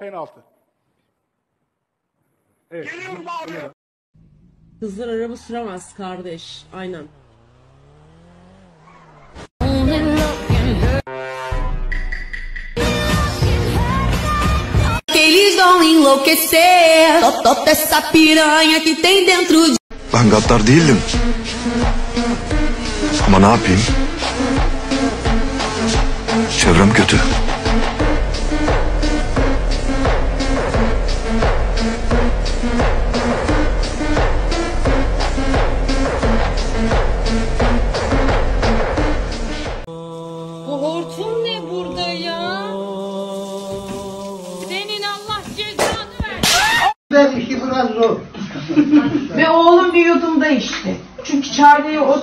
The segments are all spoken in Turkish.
Penaltı. Evet. Geliyorum abi. Kızlar araba süremez kardeş. Aynen. eles vão enlouquecer. Top, top essa piranha que tem dentro de Ben gaddar değildim. Ama ne yapayım? Çevrem kötü.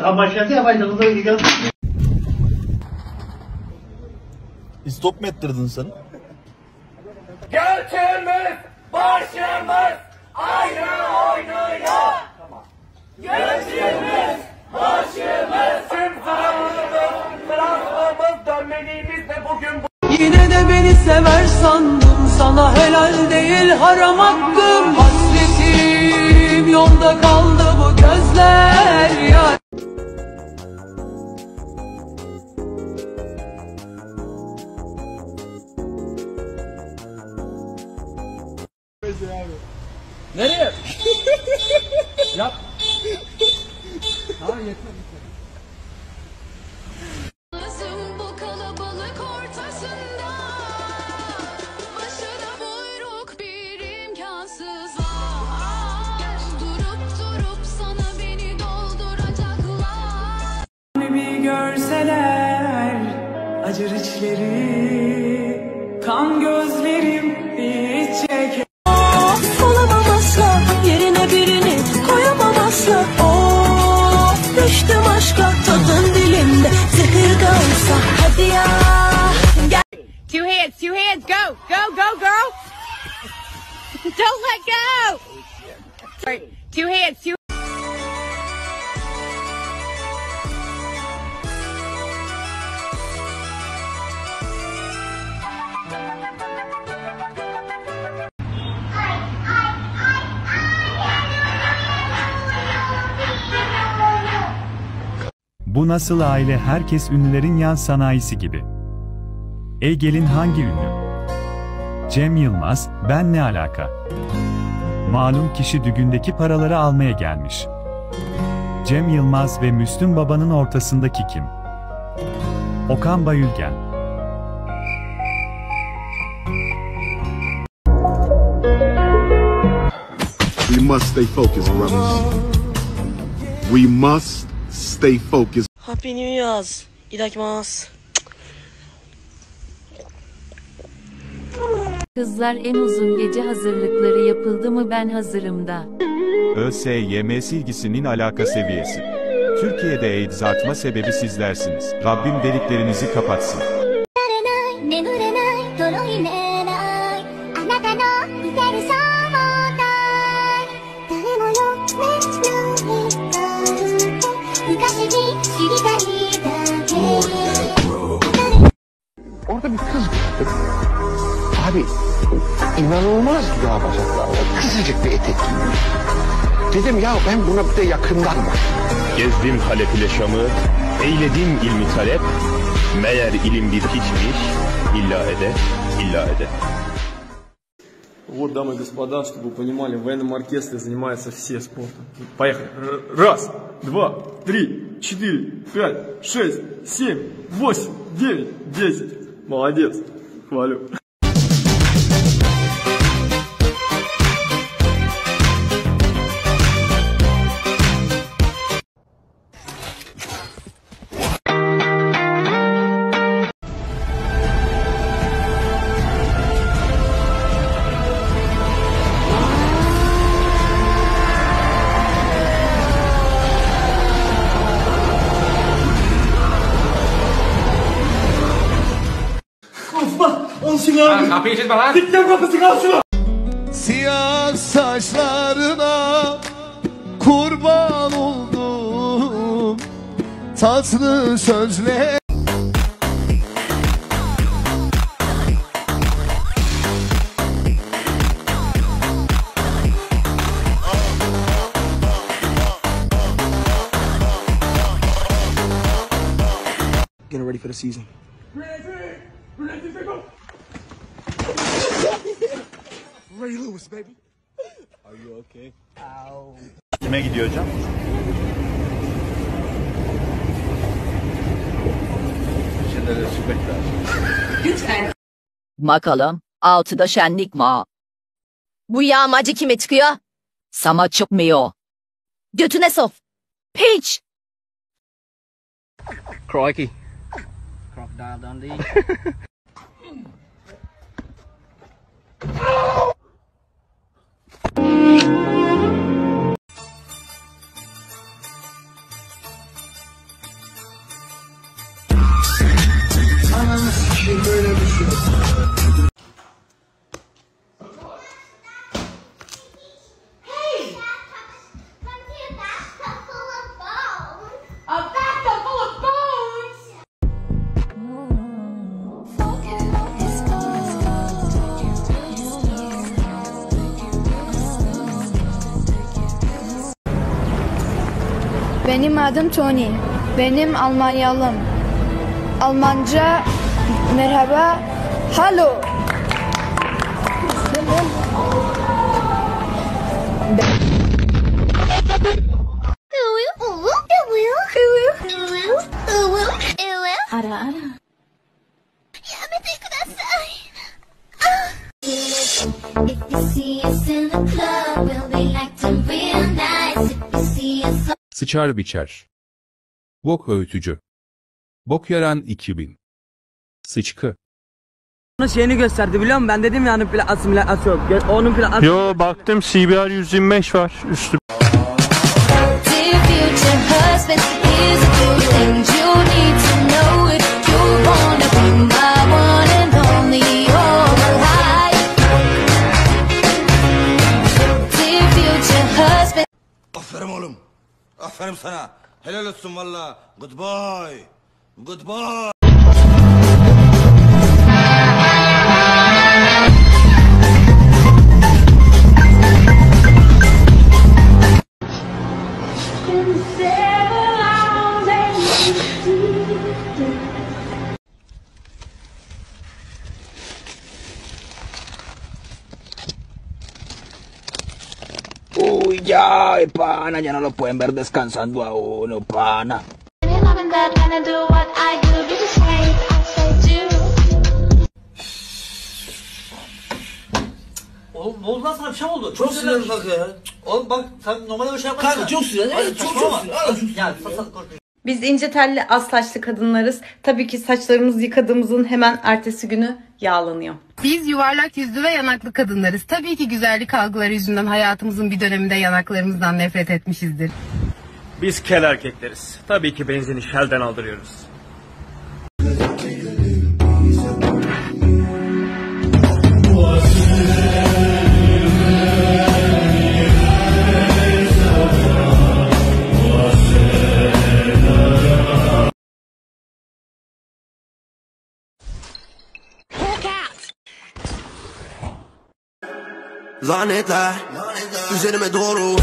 Çareyi o... İstop mu ettirdin sen? Götümüz başımız ayrı oynuyor. Götümüz başımız tüm zamanımız Fransa'mız dönmediğimizde bugün Yine de beni sever sandım Sana helal değil haram hakkım Hasretim yolda kaldı bu gözler ya sana beni dolduracaklar. Bir görseler acır içleri Two hands, two Bu nasıl aile herkes ünlülerin yan sanayisi gibi. Ey gelin hangi ünlü? Cem Yılmaz, ben ne alaka? Malum kişi düğündeki paraları almaya gelmiş. Cem Yılmaz ve Müslüm Baba'nın ortasındaki kim? Okan Bayülgen. We must stay focused, brothers. We must stay focused. Happy New Year's いただきます Kızlar en uzun gece hazırlıkları yapıldı mı ben hazırım da. ÖSYM silgisinin alaka seviyesi. Türkiye'de AIDS artma sebebi sizlersiniz. Rabbim deliklerinizi kapatsın. inanılmaz güzel bacaklar var. Kısacık bir etek giymiş. Dedim ya ben buna bir de yakından bak. Gezdim Halep ile Şam'ı, eyledim ilmi talep. Meğer ilim bir hiçmiş, illa ede, illa ede. Вот, дамы и господа, чтобы вы понимали, в военном оркестре занимаются все спортом. Поехали. Р- Раз, два, три, четыре, пять, шесть, семь, восемь, девять, десять. Молодец. Хвалю. Kapıyı çizme lan. Dikten kapısı kalsın lan. Siyah saçlarına kurban oldum. Tatlı sözle. Getting ready for the season. Ready, ready, ready, go. Ray Lewis, baby. Are you okay? Ow. Kime gidiyor hocam? De süpek lazım. Bakalım, altıda şenlik ma. Bu yağmacı kime çıkıyor? Sama çıkmıyor. Götüne sof. Peach. Crikey. Crocodile Dundee. Benim adım Tony. Benim Almanyalım. Almanca merhaba. Hallo. Ara ara. If you see us in the club, Sıçar biçer. Bok öğütücü. Bok yaran 2000. Sıçkı. Bana şeyini gösterdi biliyor musun? Ben dedim ya onun plakası plakası yok. Onun plakası... Yo baktım CBR 125 var üstü. Aferin sana. Helal olsun valla. Goodbye. Goodbye. Pana, ya no lo pueden ver descansando a uno, pana. Loving that and I do what I do, do the same as I do. Oğlum ne oldu lan sana bir şey mi oldu? Çok sinirlendim kanka ya. Oğlum bak sen normalde böyle şey yapmazsın. Kanka çok sinirlendim. Hayır, Evet, çok saçmalama. çok sinirlendim. Ya sat sat korkma. Biz ince telli az saçlı kadınlarız. Tabii ki saçlarımızı yıkadığımızın hemen ertesi günü yağlanıyor. Biz yuvarlak yüzlü ve yanaklı kadınlarız. Tabii ki güzellik algıları yüzünden hayatımızın bir döneminde yanaklarımızdan nefret etmişizdir. Biz kel erkekleriz. Tabii ki benzini Shell'den aldırıyoruz. Lanetler üzerime doğru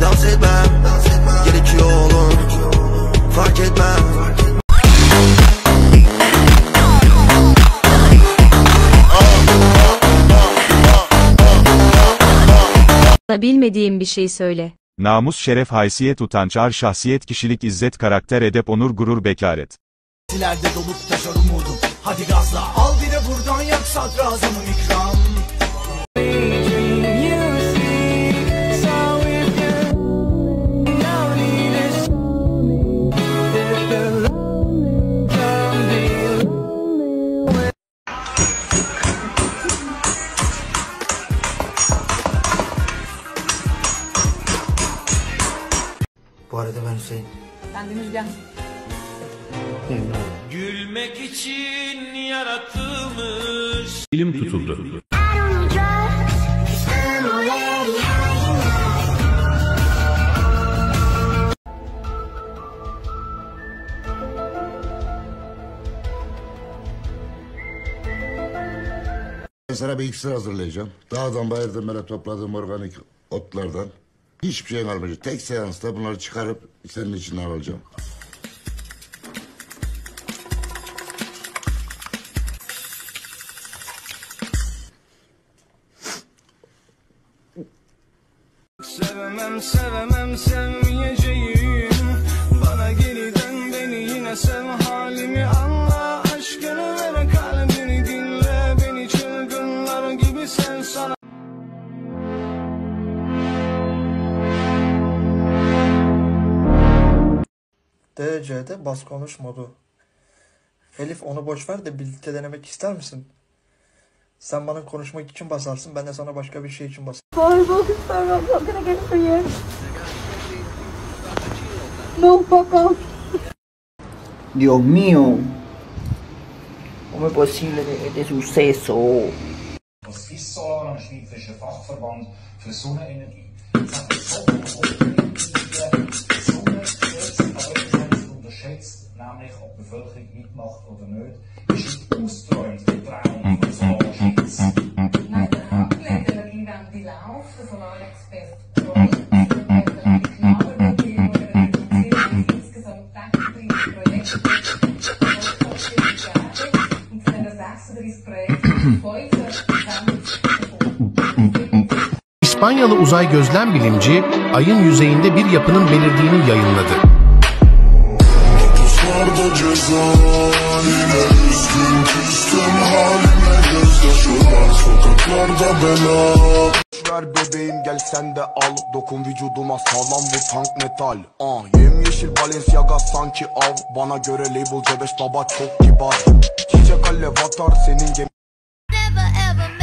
Dans etmem Gerekiyor oğlum Fark etmem Bilmediğim bir şey söyle. Namus, şeref, haysiyet, utanç, ar, şahsiyet, kişilik, izzet, karakter, edep, onur, gurur, bekaret. İleride dolup taşar umudum. Hadi gazla al bir de buradan yak sadrazamım ikram. Bu arada ben Hüseyin Ben de Müjgan. Gülmek için yaratılmış. Dilim tutuldu. Ben sana bir iksir hazırlayacağım. Dağdan bayırdan böyle topladığım organik otlardan. Hiçbir şey kalmayacak. Tek seansta bunları çıkarıp senin içinden alacağım. Sevemem sevemem sevmeyeceğim Bana geriden beni yine sev halimi an DC'de bas konuş modu. Elif onu boş ver de birlikte denemek ister misin? Sen bana konuşmak için basarsın, ben de sana başka bir şey için basarım. Sorry, sorry, I'm gonna get it for you. No, fuck off. Dios mío. ¿Cómo es posible de este suceso? Das FISSOLAR, ein Schweizerischer Fachverband für Sonnenenergie. Bevölkerung mitmacht oder nicht, ist ein ausgeräumtes Vertrauen von Solarschutz. die laufen, Solarexpert Projekt, insgesamt 36 Projekte, und von den 36 Projekten 25 İspanyalı uzay gözlem bilimci ayın yüzeyinde bir yapının belirdiğini yayınladı. Ceza yine üzgün küstüm halime gözyaşı var sokaklarda bela. Ver bebeğim gel sen de al. Dokun vücuduma sağlam bu tank metal. Ah, Yemyeşil Balenciaga sanki av. Bana göre label C5 baba çok kibar. Çiçek alev atar senin gemi Never ever